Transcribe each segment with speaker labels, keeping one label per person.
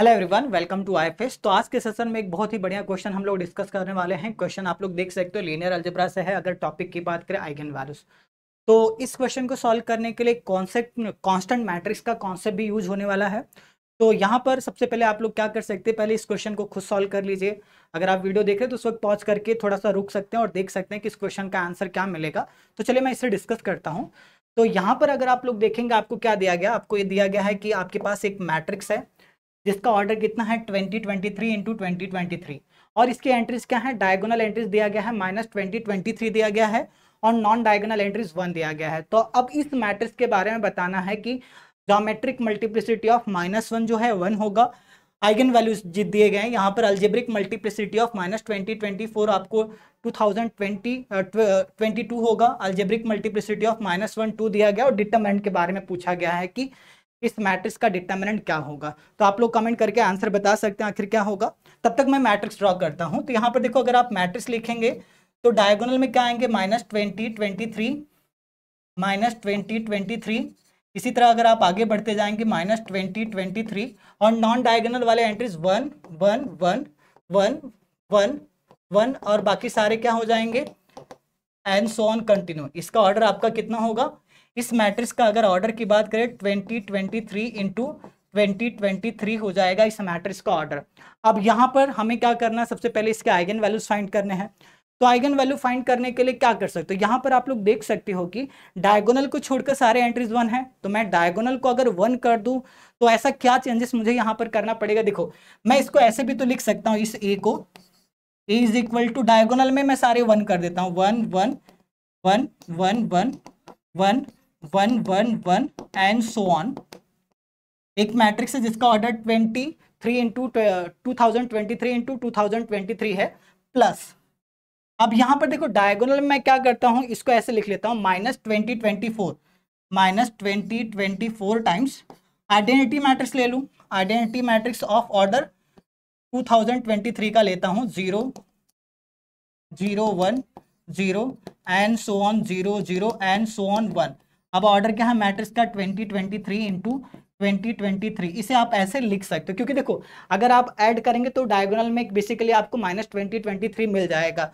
Speaker 1: Hello everyone welcome to IFS तो आज के सेशन में एक बहुत ही बढ़िया क्वेश्चन हम लोग डिस्कस करने वाले हैं। क्वेश्चन आप लोग देख सकते हो लीनियर अलजेब्रा से है। अगर टॉपिक की बात करें आइगन वैल्यूज़ तो इस क्वेश्चन को सॉल्व करने के लिए कॉन्सेप्ट कांस्टेंट मैट्रिक्स का कॉन्सेप्ट भी यूज़ होने वाला है। तो यहाँ पर सबसे पहले आप लोग क्या कर सकते हैं, पहले इस क्वेश्चन को खुद सॉल्व कर लीजिए। अगर आप वीडियो देख रहे हैं तो उस वक्त पॉज करके थोड़ा सा रुक सकते हैं और देख सकते हैं कि इस क्वेश्चन का आंसर क्या मिलेगा। तो चलिए मैं इसे डिस्कस करता हूँ। तो यहाँ पर अगर आप लोग देखेंगे, आपको क्या दिया गया? आपको ये दिया गया है कि आपके पास एक मैट्रिक्स है। जिसका ऑर्डर कितना है? Twenty twenty three into twenty twenty three और इसके एंट्रीज क्या है? डायगोनल एंट्रीज दिया गया है माइनस ट्वेंटी ट्वेंटी थ्री दिया गया है और नॉन डायगोनल एंट्रीज वन दिया गया है। तो अब इस मैट्रिक्स के बारे में बताना है कि geometric multiplicity of minus one जो है वन होगा। आइगन वैल्यूज़ जीत दिए गए हैं। यहाँ पर algebraic multiplicity of minus twenty twenty four आपको two thousand twenty twenty two होगा। Algebraic multiplicity of minus one two दिया गया और डिटरमेंट के बारे में पूछा गया है कि इस मैट्रिक्स का डिटर्मिनेंट क्या होगा? तो आप लोग कमेंट करके आंसर बता सकते हैं आखिर क्या होगा। तब तक मैं मैट्रिक्स ड्रॉ करता हूँ। तो यहाँ पर देखो, अगर आप मैट्रिक्स लिखेंगे तो डायगोनल में क्या आएँगे? Minus twenty twenty three minus twenty twenty three इसी तरह अगर आप आगे बढ़ते जाएँगे माइनस ट्वेंटी ट्वेंटी थ्री और नॉन डायगोनल वाले entries one one one one one one और बाकी सारे क्या हो जाएँगे? एंड सो ऑन कंटिन्यू इसका ऑर्डर आपका कितना होगा? इस मैट्रिक्स का अगर ऑर्डर की बात करें twenty twenty three into twenty twenty three हो जाएगा इस मैट्रिक्स का ऑर्डर अब यहाँ पर हमें क्या करना है? सबसे पहले इसके आइगन वैल्यूज़ फाइंड करने हैं। तो आइगन वैल्यू फाइंड करने के लिए क्या कर सकते हो? यहाँ पर आप लोग देख सकते हो कि डायगोनल को छोड़कर सारे एंट्रीज वन है। तो मैं डायगोनल को अगर वन कर दूँ तो ऐसा क्या चेंजेस मुझे यहाँ पर करना पड़ेगा? देखो, मैं इसको ऐसे भी तो लिख सकता हूँ, इस ए को। इज़ इक्वल टू डायगोनल में मैं सारे वन कर देता हूँ। One one one one one one one one one and so on एक मैट्रिक्स है जिसका order twenty three into two thousand twenty three into two thousand twenty three है। प्लस अब यहाँ पर देखो डायगोनल में मैं क्या करता हूँ, इसको ऐसे लिख लेता हूँ। Minus twenty twenty four minus twenty twenty four times identity matrix ले लूँ। Identity matrix of order two thousand twenty three का लेता हूँ zero zero one zero and so on zero zero and so on one अब order क्या है? Matrix का twenty twenty three इसे आप ऐसे लिख सकते हो, क्योंकि देखो, अगर आप ऐड करेंगे तो डायगोनल में बेसिकली आपको माइनस ट्वेंटी मिल जाएगा।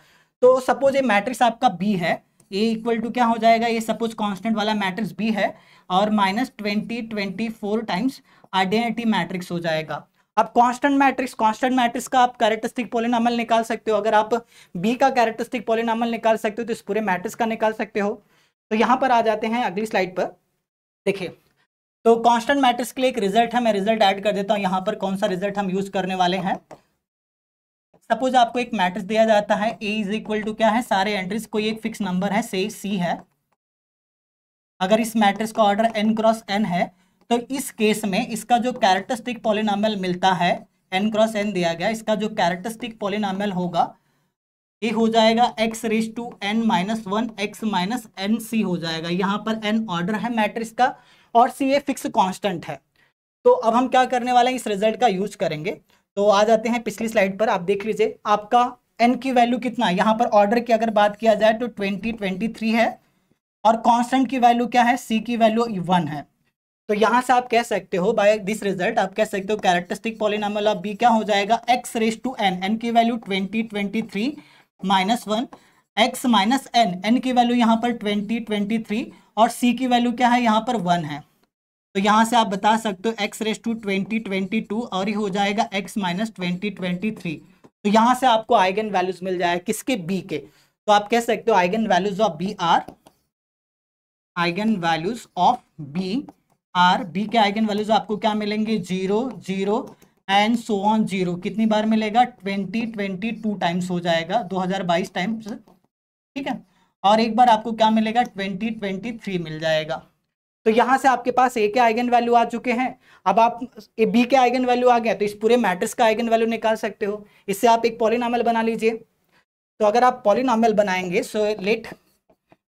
Speaker 1: तो सपोज़ ये मैट्रिक्स आपका बी है ए इक्वल टू क्या हो जाएगा? ये सपोज़ कांस्टेंट वाला मैट्रिक्स बी है, और minus twenty twenty four times identity matrix हो जाएगा। अब कांस्टेंट मैट्रिक्स कांस्टेंट मैट्रिक्स का आप कैरेक्टरिस्टिक पोलिनोमियल निकाल सकते हो। अगर आप बी का कैरेक्टरिस्टिक पोलिनोमियल निकाल सकते हो तो इस पूरे मैट्रिक्स का निकाल सकते हो। तो यहाँ पर आ जाते हैं अगली स्लाइड पर। देखिए तो कांस्टेंट मैट्रिक्स के लिए एक रिज़ल्ट है, मैं रिज़ल्ट ऐड कर देता हूँ। यहाँ पर कौन सा रिज़ल्ट हम यूज़ करने वाले हैं? सपोज़ आपको एक मैट्रिक्स दिया जाता है ए इज़ इक्वल टू क्या है? सारे एंट्रीज कोई एक फिक्स नंबर है से सी है। अगर इस मैट्रिक्स का ऑर्डर एन क्रॉस एन है तो इस केस में इसका जो कैरेक्टरिस्टिक पॉलिनॉमियल मिलता है एन क्रॉस एन दिया गया, इसका जो कैरेक्टरिस्टिक पॉलिनॉमियल होगा, ये हो जाएगा x raise to n minus one x minus n C हो जाएगा। यहाँ पर एन ऑर्डर है मैट्रिक्स का और सी ए फिक्स कांस्टेंट है। तो अब हम क्या करने वाले हैं, इस रिज़ल्ट का यूज़ करेंगे। तो आ जाते हैं पिछली स्लाइड पर, आप देख लीजिए, आपका एन की वैल्यू कितना है? यहाँ पर ऑर्डर की अगर बात किया जाए तो ट्वेंटी ट्वेंटी थ्री है। और कॉन्स्टेंट की वैल्यू क्या है? सी की वैल्यू वन है। तो यहाँ से आप कह सकते हो बाय दिस रिज़ल्ट आप कह सकते हो कैरेक्टरिस्टिक पॉलिनामल ऑफ़ बी क्या हो जाएगा? X raise to n n की value twenty twenty three minus one x minus n n की वैल्यू यहाँ पर ट्वेंटी ट्वेंटी थ्री और सी की वैल्यू क्या है? यहाँ पर वन है। तो यहाँ से आप बता सकते हो x raise to twenty twenty two और ये हो जाएगा x minus twenty twenty three तो यहाँ से आपको आइगन वैल्यूज़ मिल जाए किसके? बी के। तो आप कह सकते हो, eigen values of B are eigen values of B are B के आइगन वैल्यूज़ आपको क्या मिलेंगे? Zero zero and so on zero कितनी बार मिलेगा? ट्वेंटी ट्वेंटी टू टाइम्स हो जाएगा, दो हज़ार बाईस टाइम्स ठीक है? और एक बार आपको क्या मिलेगा? ट्वेंटी ट्वेंटी थ्री मिल जाएगा। तो यहाँ से आपके पास ए के आइगन वैल्यू आ चुके हैं। अब आप ए बी के आइगन वैल्यू आ गया तो इस पूरे मैट्रिक्स का आइगन वैल्यू निकाल सकते हो। इससे आप एक पॉलिनॉमियल बना लीजिए। तो अगर आप पॉलिनॉमियल बनाएँगे सो लेट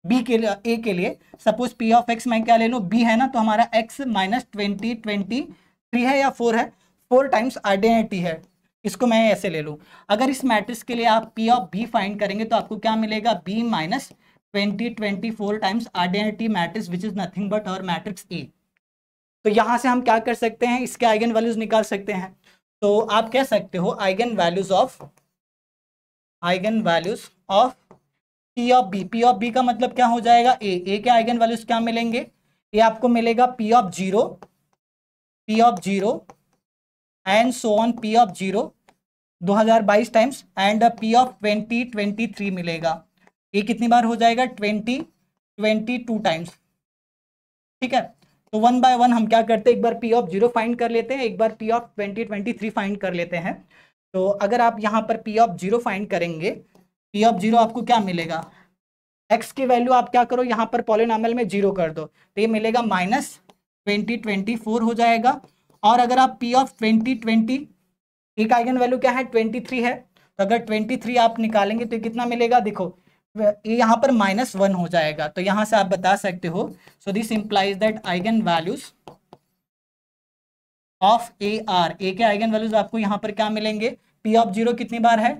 Speaker 1: बी के लिए ए के लिए। सपोज़ पी ऑफ़ एक्स मैं क्या ले लूँ? बी है ना तो हमारा x minus twenty twenty three है या फोर है? फोर टाइम्स आइडेंटिटी है। इसको मैं ऐसे ले लूँ। अगर इस मैट्रिक्स के लिए आप पी ऑफ़ बी फाइंड करेंगे तो आपको क्या मिलेगा? B minus twenty twenty four times identity matrix which is nothing but और मैट्रिक्स ए तो यहाँ से हम क्या कर सकते हैं? इसके आइगन वैल्यूज़ निकाल सकते हैं। तो आप कह सकते हो eigen values of, eigen values of P of B P of B का मतलब क्या हो जाएगा? ए ए के आइगन वैल्यूज़ क्या मिलेंगे? ए आपको मिलेगा P of zero P of zero and so on P of zero 2022 times and P of 2023 मिलेगा। ये कितनी बार हो जाएगा? 20 22 टाइम्स ठीक है? तो वन बाय वन हम क्या करते हैं? एक बार पी ऑफ़ ज़ीरो फाइंड कर लेते हैं, एक बार पी ऑफ़ 2023 फाइंड कर लेते हैं। तो अगर आप यहाँ पर पी ऑफ़ ज़ीरो फाइंड करेंगे पी ऑफ़ ज़ीरो आपको क्या मिलेगा? एक्स की वैल्यू आप क्या करो? यहाँ पर पॉलिनॉमियल में ज़ीरो कर दो। तो ये मिलेगा माइनस ट्वेंटी ट्वेंटी फोर हो जाएगा। और अगर आप पी ऑफ़ ट्वेंटी ट्वेंटी एक आइगन वैल्यू क्या है? ट्वेंटी थ्री है। तो अगर ट्वेंटी थ्री आप निकालेंगे तो कितना मिलेगा? देखो, ये यहाँ पर माइनस वन हो जाएगा। तो यहाँ से आप बता सकते हो। So this implies that eigen values of A are A के आइगन वैल्यूज़ आपको यहाँ पर क्या मिलेंगे? पी ऑफ़ ज़ीरो कितनी बार है?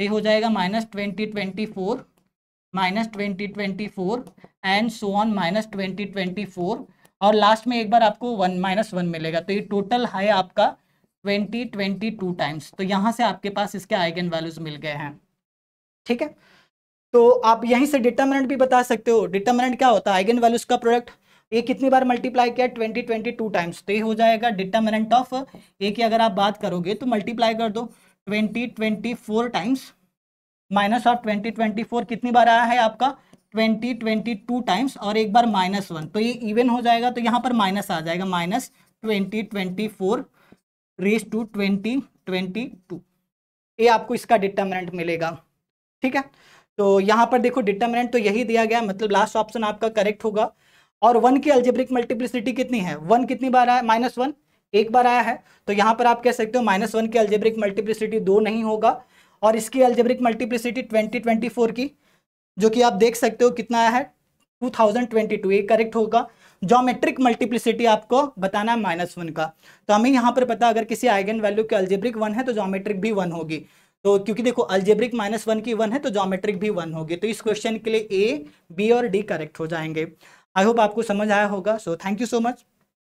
Speaker 1: तो ये हो जाएगा minus twenty twenty four minus twenty twenty four and so on minus twenty twenty four और लास्ट में एक बार आपको वन माइनस वन मिलेगा। तो ये टोटल है आपका ट्वेंटी ट्वेंटी टू टाइम्स तो यहाँ से आपके पास इसके आइगन वैल्यूज़ मिल गए हैं। ठीक है? तो आप यहीं से डिटर्मिनेंट भी बता सकते हो। डिटर्मिनेंट क्या होता है? आइगन वैल्यूज़ का प्रोडक्ट ए कितनी बार मल्टीप्लाई किया? ट्वेंटी ट्वेंटी टू टाइम्स तो ये हो जाएगा डिटर्मिनेंट ऑफ़ ए की अगर आप बात करोगे तो मल्टीप्लाई कर दो। Twenty twenty four times minus of twenty twenty four कितनी बार आया है आपका? ट्वेंटी ट्वेंटी टू टाइम्स और एक बार माइनस वन तो ये इवन हो जाएगा तो यहाँ पर माइनस आ जाएगा. Minus twenty twenty four raise to twenty twenty two. ये आपको इसका डिटर्मिनेंट मिलेगा। ठीक है? तो यहाँ पर देखो डिटर्मिनेंट तो यही दिया गया मतलब लास्ट ऑप्शन आपका करेक्ट होगा। और वन की अल्जेब्रिक मल्टीप्लिसिटी कितनी है? वन कितनी बार आया? माइनस वन एक बार आया है तो यहाँ पर आप कह सकते हो माइनस वन की अल्जेब्रिक मल्टीप्लिसिटी दो नहीं होगा, और इसकी अल्जेब्रिक मल्टीप्लिसिटी 2024 की, जो कि आप देख सकते हो कितना आया है 2022 ये करेक्ट होगा। जोमेट्रिक मल्टीप्लिसिटी आपको बताना है माइनस वन का। तो हमें यहाँ पर पता, अगर किसी आइगन वैल्यू की अल्जेब्रिक वन है तो जोमेट्रिक भी वन होगी। तो क्योंकि देखो अल्जेब्रिक माइनस वन की वन है तो जोमेट्रिक भी वन होगी। तो इस क्वेश्चन के लिए ए बी और डी करेक्ट हो जाएँगे। आई होप आपको समझ आया होगा। So thank you so much